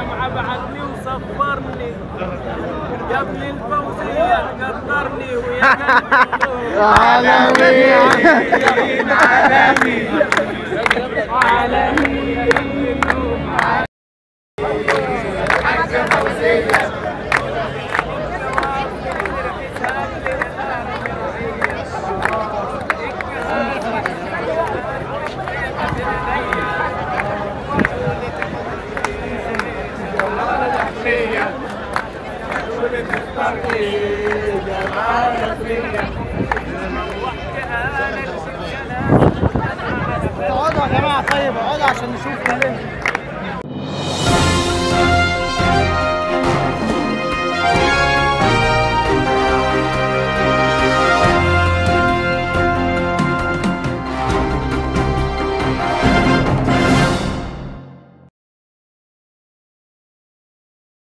الجامعة بعتني وصفرني قبل الفوزية قدرني ويا عالمي عالمي Thank you. اقعدوا يا طيب اقعدوا عشان نشوف كلنا